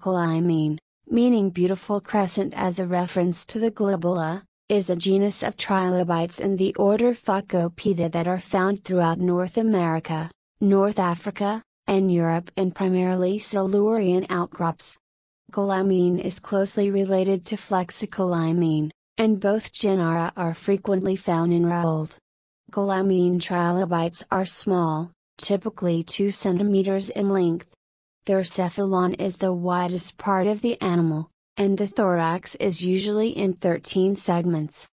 Calymene, meaning beautiful crescent as a reference to the glabella, is a genus of trilobites in the order Phacopida that are found throughout North America, North Africa, and Europe in primarily Silurian outcrops. Calymene is closely related to Flexicalymene, and both genera are frequently found in enrolled. Calymene trilobites are small, typically 2 cm in length. Their cephalon is the widest part of the animal, and the thorax is usually in 13 segments.